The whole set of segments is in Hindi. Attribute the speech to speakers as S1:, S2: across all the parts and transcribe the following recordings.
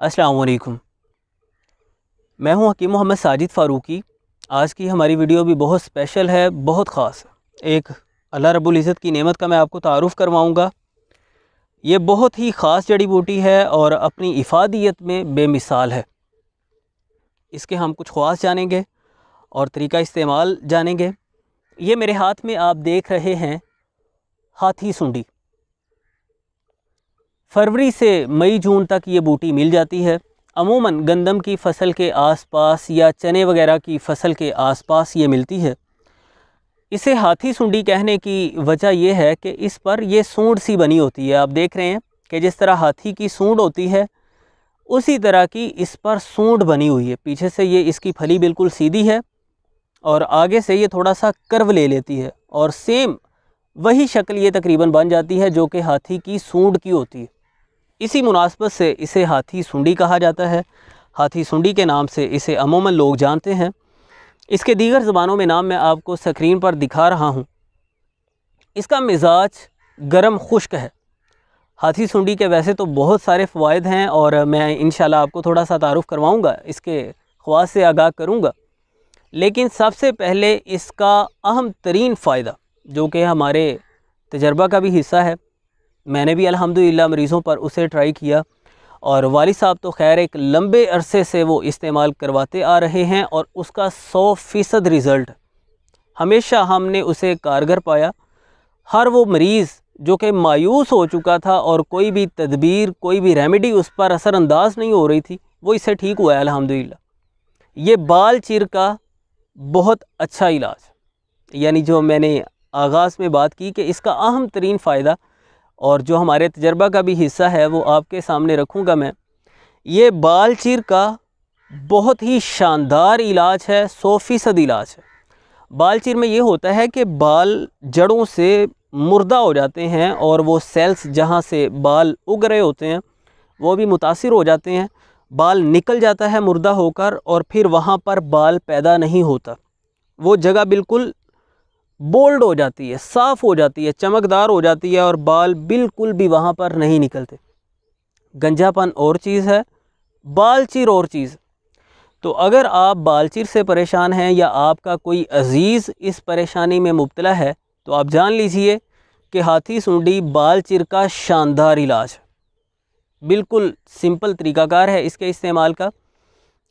S1: अस्सलाम मैं हूँ हकीम मोहम्मद साजिद फ़ारूकी। आज की हमारी वीडियो भी बहुत स्पेशल है, बहुत ख़ास। एक अल्लाह रब्बुल इज़्ज़त की नेमत का मैं आपको तारुफ़ करवाऊँगा। ये बहुत ही ख़ास जड़ी बूटी है और अपनी इफ़ादियत में बेमिसाल है। इसके हम कुछ ख़ास जानेंगे और तरीका इस्तेमाल जानेंगे। ये मेरे हाथ में आप देख रहे हैं हाथी सुंडी। फरवरी से मई, जून तक ये बूटी मिल जाती है। अमूमन गंदम की फ़सल के आसपास या चने वगैरह की फ़सल के आसपास ये मिलती है। इसे हाथी सुंडी कहने की वजह यह है कि इस पर यह सूंड सी बनी होती है। आप देख रहे हैं कि जिस तरह हाथी की सूंड होती है, उसी तरह की इस पर सूंड बनी हुई है। पीछे से ये इसकी फली बिल्कुल सीधी है और आगे से ये थोड़ा सा कर्व ले लेती है और सेम वही शक्ल ये तकरीबन बन जाती है जो कि हाथी की सूंड की होती है। इसी मुनासबत से इसे हाथी सुंडी कहा जाता है। हाथी सुंडी के नाम से इसे अमूमन लोग जानते हैं। इसके दीगर ज़बानों में नाम मैं आपको स्क्रीन पर दिखा रहा हूँ। इसका मिजाज गर्म खुश्क है। हाथी सुंडी के वैसे तो बहुत सारे फ़वाद हैं और मैं इन आपको थोड़ा सा तारुफ़ करवाऊँगा, इसके ख्वास से आगाह करूँगा। लेकिन सबसे पहले इसका अहम तरीन फ़ायदा, जो कि हमारे तजर्बा का भी हिस्सा है मैंने भी अल्हम्दुलिल्लाह मरीज़ों पर उसे ट्राई किया। और वाली साहब तो खैर एक लंबे अरसे से वो इस्तेमाल करवाते आ रहे हैं और उसका सौ फ़ीसद रिज़ल्ट। हमेशा हमने उसे कारगर पाया। हर वो मरीज़ जो कि मायूस हो चुका था और कोई भी तदबीर, कोई भी रेमेडी उस पर असरअंदाज नहीं हो रही थी, वो इससे ठीक हुआ है, अल्हम्दुलिल्लाह। ये बाल चिर का बहुत अच्छा इलाज, यानी जो मैंने आगाज़ में बात की कि इसका अहम तरीन फ़ायदा और जो हमारे तजर्बा का भी हिस्सा है, वो आपके सामने रखूँगा मैं। ये बाल चीर का बहुत ही शानदार इलाज है, सौ फ़ीसद इलाज है। बाल चीर में ये होता है कि बाल जड़ों से मुर्दा हो जाते हैं और वो सेल्स जहाँ से बाल उग रहे होते हैं, वो भी मुतासर हो जाते हैं। बाल निकल जाता है मुर्दा होकर और फिर वहाँ पर बाल पैदा नहीं होता। वो जगह बिल्कुल बोल्ड हो जाती है, साफ़ हो जाती है, चमकदार हो जाती है और बाल बिल्कुल भी वहाँ पर नहीं निकलते। गंजापन और चीज़ है, बालचीर और चीज़। तो अगर आप बालचीर से परेशान हैं या आपका कोई अज़ीज़ इस परेशानी में मुबतला है तो आप जान लीजिए कि हाथी सूंडी बालचीर का शानदार इलाज। बिल्कुल सिंपल तरीक़ाकार है इसके इस्तेमाल का।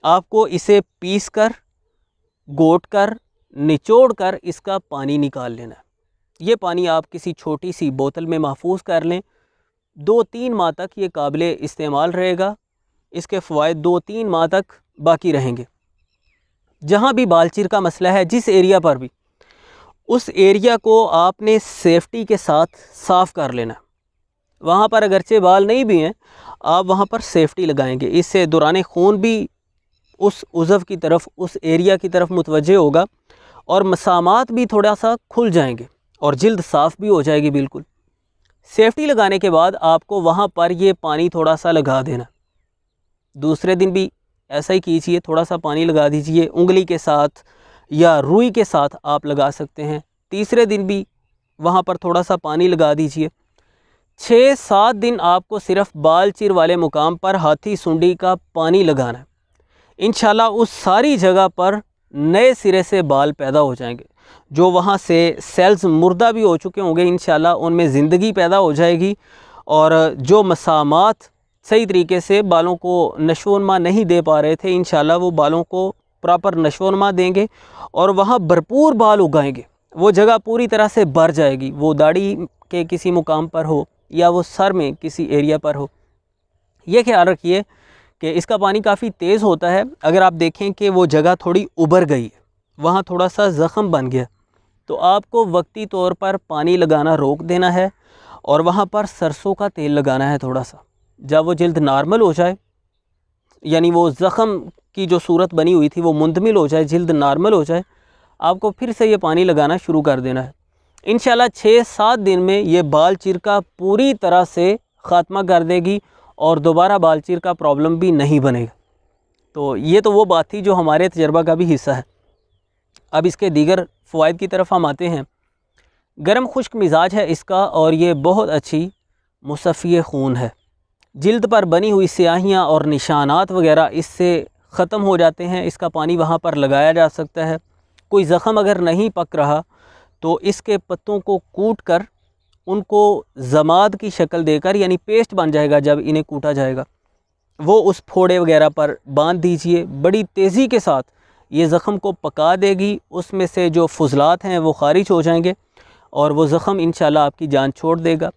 S1: आपको इसे पीस कर, गोट कर निचोड़ कर इसका पानी निकाल लेना। ये पानी आप किसी छोटी सी बोतल में महफूज कर लें। दो तीन माह तक ये काबिल इस्तेमाल रहेगा। इसके फ़वाद दो तीन माह तक बाकी रहेंगे। जहाँ भी बालचीर का मसला है, जिस एरिया पर भी, उस एरिया को आपने सेफ्टी के साथ साफ़ कर लेना। वहाँ पर अगरचे बाल नहीं भी हैं, आप वहाँ पर सेफ्टी लगाएँगे। इससे दौरान खून भी उस उज़व की तरफ़, उस एरिया की तरफ़ मुतवजह होगा। और मसामात भी थोड़ा सा खुल जाएँगे और जल्द साफ़ भी हो जाएगी बिल्कुल। सेफ्टी लगाने के बाद आपको वहाँ पर ये पानी थोड़ा सा लगा देना। दूसरे दिन भी ऐसा ही कीजिए, थोड़ा सा पानी लगा दीजिए, उंगली के साथ या रुई के साथ आप लगा सकते हैं। तीसरे दिन भी वहाँ पर थोड़ा सा पानी लगा दीजिए। छः सात दिन आपको सिर्फ़ बाल चिर वाले मुकाम पर हाथी सुंडी का पानी लगाना है। इन उस सारी जगह पर नए सिरे से बाल पैदा हो जाएँगे, जो वहाँ से सेल्स मुर्दा भी हो चुके होंगे इन उनमें ज़िंदगी पैदा हो जाएगी। और जो मसामात सही तरीके से बालों को नशोनमा नहीं दे पा रहे थे इन वो बालों को प्रॉपर नशोनमा देंगे और वहाँ भरपूर बाल उगाएँगे। वो जगह पूरी तरह से भर जाएगी, वो दाढ़ी के किसी मुकाम पर हो या वो सर में किसी एरिया पर हो। ये ख्याल रखिए कि इसका पानी काफ़ी तेज़ होता है। अगर आप देखें कि वो जगह थोड़ी उबर गई, वहाँ थोड़ा सा ज़ख़म बन गया तो आपको वक्ती तौर पर पानी लगाना रोक देना है और वहाँ पर सरसों का तेल लगाना है थोड़ा सा। जब वो जल्द नॉर्मल हो जाए, यानी वो ज़ख़म की जो सूरत बनी हुई थी, वो मुंतमिल हो जाए, जल्द नॉर्मल हो जाए, आपको फिर से ये पानी लगाना शुरू कर देना है। इन छः सात दिन में ये बाल चिरका पूरी तरह से ख़ात्मा कर देगी और दोबारा बालचीर का प्रॉब्लम भी नहीं बनेगा। तो ये तो वो बात थी जो हमारे तजर्बा का भी हिस्सा है। अब इसके दीगर फ़वाद की तरफ़ हम आते हैं। गर्म खुश्क मिजाज है इसका और ये बहुत अच्छी मुसफ़ी खून है। जल्द पर बनी हुई स्याहियाँ और निशानात वगैरह इससे ख़त्म हो जाते हैं। इसका पानी वहाँ पर लगाया जा सकता है। कोई ज़ख़म अगर नहीं पक रहा तो इसके पत्तों को कूट कर उनको जमाद की शक्ल देकर यानी पेस्ट बन जाएगा जब इन्हें कूटा जाएगा। वो उस फोड़े वगैरह पर बाँध दीजिए, बड़ी तेज़ी के साथ ये ज़ख़म को पका देगी। उसमें से जो फजलात हैं वो ख़ारिज हो जाएँगे और वो ज़ख़म इन आपकी जान छोड़ देगा।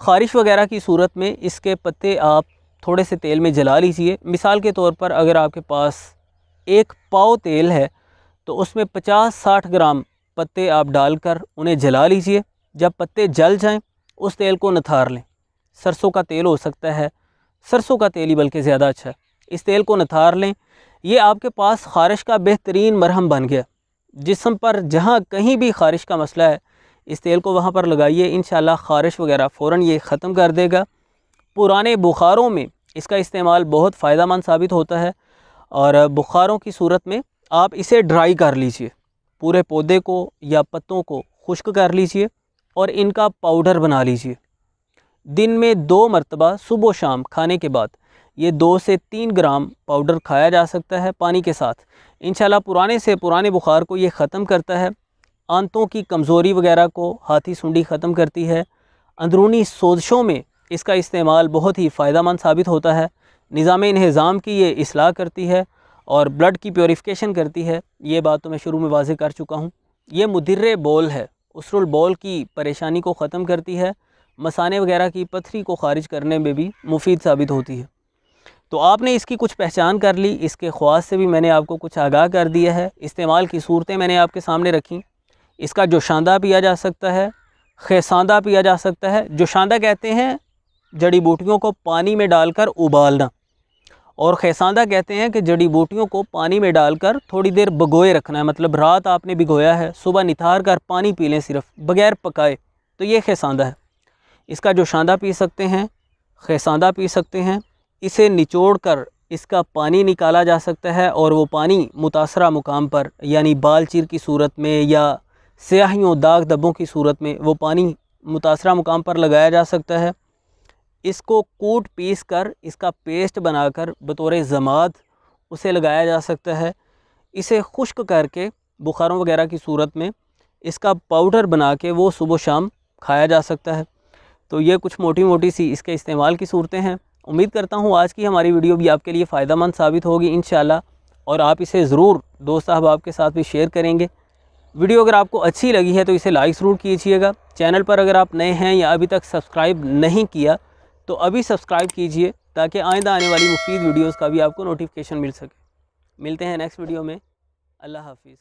S1: ख़ारिश वगैरह की सूरत में इसके पत्ते आप थोड़े से तेल में जला लीजिए। मिसाल के तौर पर अगर आपके पास एक पाव तेल है तो उसमें 50-60 ग्राम पत्ते आप डालकर उन्हें जला लीजिए। जब पत्ते जल जाएँ, उस तेल को नथार लें। सरसों का तेल हो सकता है। सरसों का तेल ही बल्कि ज़्यादा अच्छा है। इस तेल को नथार लें। ये आपके पास ख़ारिश का बेहतरीन मरहम बन गया। जिसम पर जहाँ कहीं भी ख़ारिश का मसला है, इस तेल को वहाँ पर लगाइए। इन ख़ारिश वगैरह फ़ौर ये ख़त्म कर देगा। पुराने बुखारों में इसका इस्तेमाल बहुत फ़ायदा मंद साबित होता है और बुखारों की सूरत में आप इसे ड्राई कर लीजिए। पूरे पौधे को या पत्तों को खुश्क कर लीजिए। और इनका पाउडर बना लीजिए। दिन में दो मरतबा सुबह शाम खाने के बाद ये दो से तीन ग्राम पाउडर खाया जा सकता है पानी के साथ। इन पुराने से पुराने बुखार को ये ख़त्म करता है। आंतों की कमज़ोरी वगैरह को हाथी सुंडी ख़त्म करती है। अंदरूनी सोजशों में इसका इस्तेमाल बहुत ही फ़ायदा मंद साबित होता है। निज़ाम इंज़ाम की ये असलाह करती है और ब्लड की प्योरीफिकेशन करती है। ये बात तो मैं शुरू में वाजे कर चुका हूँ। ये मुदर बोल है। उसरुल बॉल की परेशानी को ख़त्म करती है, मसाने वगैरह की पथरी को खारिज करने में भी मुफीद साबित होती है। तो आपने इसकी कुछ पहचान कर ली, इसके ख्वास से भी मैंने आपको कुछ आगाह कर दिया है, इस्तेमाल की सूरतें मैंने आपके सामने रखी। इसका जो शांदा पिया जा सकता है खेसांदा पिया जा सकता है, जो शांदा कहते हैं, जड़ी बूटियों को पानी में डालकर उबालना। और खेसांदा कहते हैं कि जड़ी बूटियों को पानी में डालकर थोड़ी देर भगोए रखना है। मतलब रात आपने भिगोया है, सुबह निथार कर पानी पी लें सिर्फ़, बगैर पकाए तो ये खेसांदा है। इसका जो शांदा पी सकते हैं, खेसांदा पी सकते हैं, इसे निचोड़ कर इसका पानी निकाला जा सकता है और वो पानी मुतासरा मुकाम पर, यानी बाल चीर की सूरत में या स्याहियों दाग दबों की सूरत में वो पानी मुतासरा मुकाम पर लगाया जा सकता है। इसको कूट पीस कर, इसका पेस्ट बनाकर बतौर जमात उसे लगाया जा सकता है। इसे खुश्क करके, बुखारों वगैरह की सूरत में, इसका पाउडर बना के वो सुबह शाम खाया जा सकता है। तो ये कुछ मोटी मोटी सी इसके इस्तेमाल की सूरतें हैं। उम्मीद करता हूँ आज की हमारी वीडियो भी आपके लिए फ़ायदा मंद साबित होगी इन और आप इसे ज़रूर दोस्त अहबाब के साथ भी शेयर करेंगे। वीडियो अगर आपको अच्छी लगी है तो इसे लाइक ज़रूर कीजिएगा। चैनल पर अगर आप नए हैं या अभी तक सब्सक्राइब नहीं किया तो अभी सब्सक्राइब कीजिए ताकि आइंदा आने वाली मुफीद वीडियोज़ का भी आपको नोटिफिकेशन मिल सके। मिलते हैं नेक्स्ट वीडियो में। अल्लाह हाफिज़।